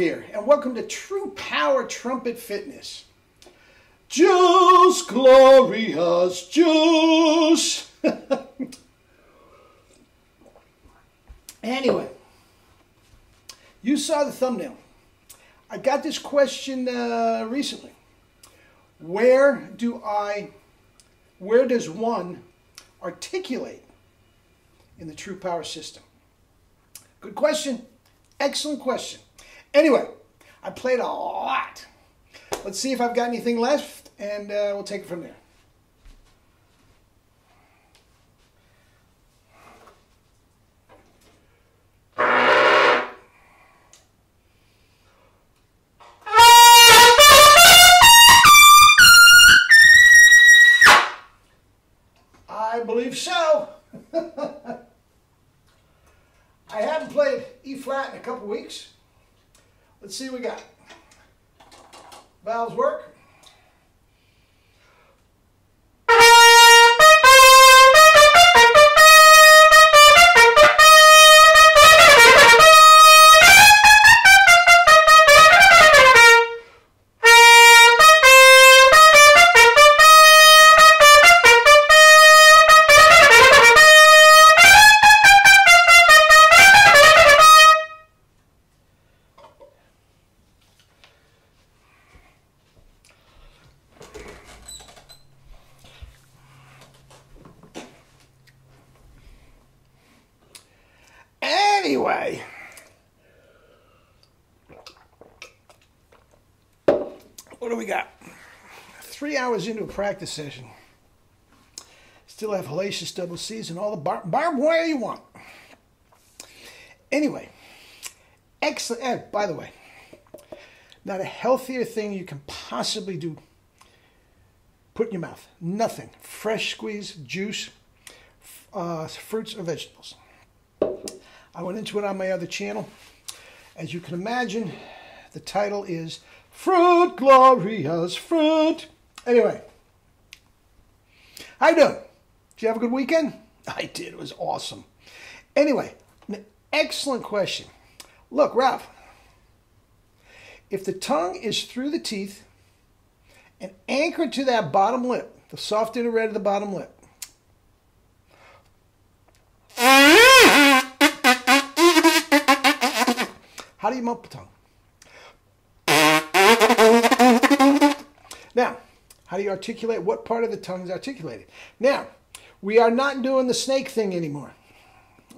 here, and welcome to True Power Trumpet Fitness. Juice, glorious juice. anyway, you saw the thumbnail. I got this question uh, recently. Where do I, where does one articulate in the True Power system? Good question. Excellent question. Anyway, I played a lot. Let's see if I've got anything left, and uh, we'll take it from there. I believe so. I haven't played E flat in a couple weeks. Let's see what we got. Valves work. Anyway, what do we got? Three hours into a practice session. Still have hellacious double C's and all the bar- wire you want. Anyway, excellent. eh, by the way, not a healthier thing you can possibly do. Put in your mouth. Nothing. Fresh squeeze, juice, uh, fruits or vegetables. I went into it on my other channel. As you can imagine, the title is Fruit Glorious Fruit. Anyway, how you doing? Did you have a good weekend? I did. It was awesome. Anyway, an excellent question. Look, Ralph, if the tongue is through the teeth and anchored to that bottom lip, the soft inner red of the bottom lip, Mump the tongue? Now, how do you articulate? What part of the tongue is articulated? Now, we are not doing the snake thing anymore.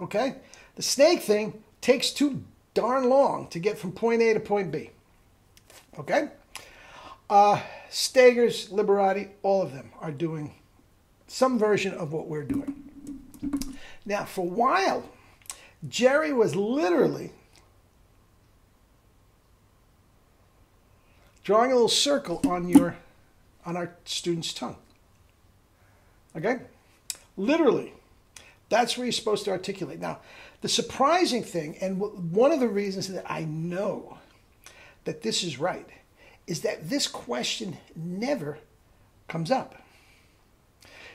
Okay? The snake thing takes too darn long to get from point A to point B. Okay? Uh, Staigers, Liberati, all of them are doing some version of what we're doing. Now, for a while, Jerry was literally drawing a little circle on your on our student's tongue. Okay? Literally. That's where you're supposed to articulate. Now, the surprising thing, and one of the reasons that I know that this is right, is that this question never comes up.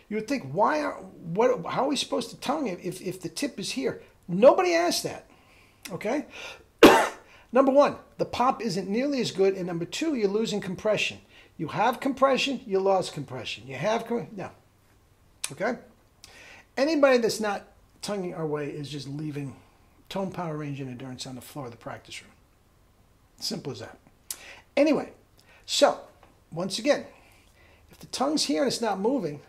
You would think, why are what how are we supposed to tongue it if, if the tip is here? Nobody asked that. Okay? Number one, the pop isn't nearly as good, and number two, you're losing compression. You have compression, you lost compression. You have no. Okay. Anybody that's not tonguing our way is just leaving tone, power, range, and endurance on the floor of the practice room. Simple as that. Anyway, so once again, if the tongue's here and it's not moving,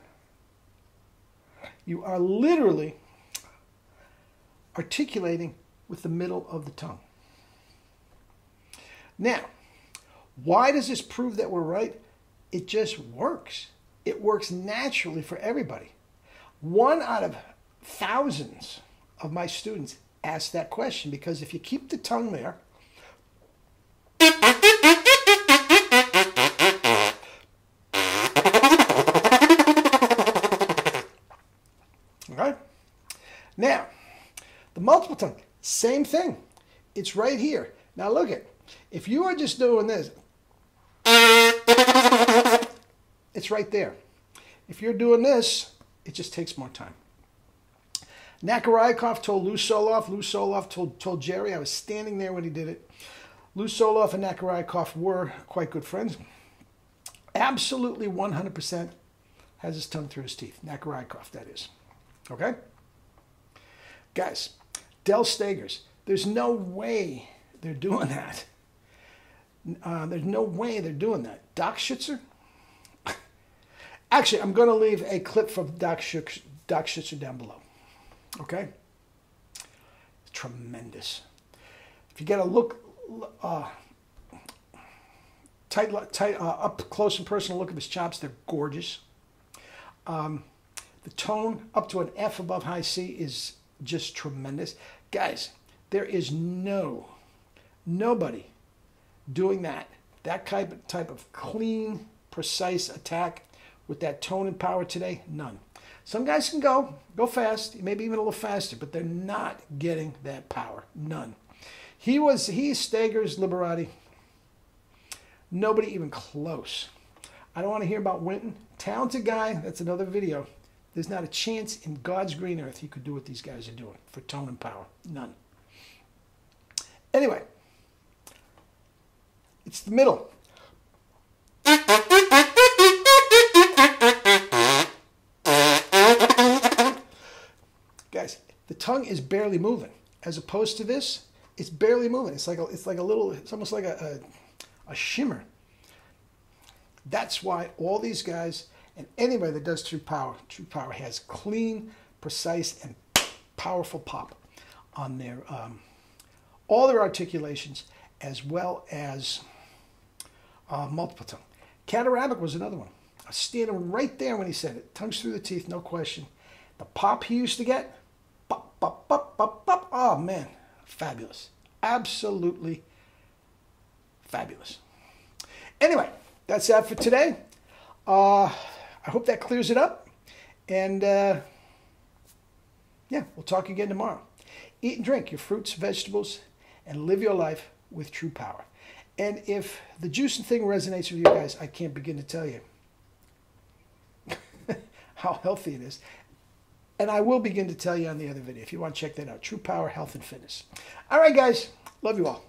you are literally articulating with the middle of the tongue. Now, why does this prove that we're right? It just works. It works naturally for everybody. One out of thousands of my students ask that question because if you keep the tongue there, okay? Now, the multiple tongue, same thing. It's right here. Now look at if you are just doing this, it's right there. If you're doing this, it just takes more time. Nakariakov told Lou Soloff, Lou Soloff told, told Jerry, I was standing there when he did it. Lou Soloff and Nakariakov were quite good friends. Absolutely 100% has his tongue through his teeth. Nakariakov, that is. Okay? Guys, Del Staigers, there's no way they're doing that. Uh, there's no way they're doing that. Dokshizer? Actually, I'm going to leave a clip from Doc, Schutzer, Doc down below. Okay? Tremendous. If you get a look, uh, tight, tight, uh, up close and personal look of his chops, they're gorgeous. Um, the tone up to an F above high C is just tremendous. Guys, there is no, nobody doing that, that type of, type of clean, precise attack with that tone and power today, none. Some guys can go, go fast, maybe even a little faster, but they're not getting that power. None. He was, he Staigers Liberati. Nobody even close. I don't want to hear about Wynton. Talented guy, that's another video. There's not a chance in God's green earth he could do what these guys are doing for tone and power. None. Anyway, it's the middle. Guys, the tongue is barely moving. As opposed to this, it's barely moving. It's like a, it's like a little, it's almost like a, a, a shimmer. That's why all these guys and anybody that does True Power, True Power has clean, precise, and powerful pop on their um, all their articulations as well as uh, multiple tongue. Catarabic was another one. I was standing right there when he said it. Tongues through the teeth, no question. The pop he used to get, pop, pop, pop, pop, pop. Oh man, fabulous. Absolutely fabulous. Anyway, that's that for today. Uh, I hope that clears it up. And uh, yeah, we'll talk again tomorrow. Eat and drink your fruits, vegetables, and live your life with true power. And if the juicing thing resonates with you guys, I can't begin to tell you how healthy it is. And I will begin to tell you on the other video if you want to check that out. True Power Health and Fitness. All right, guys. Love you all.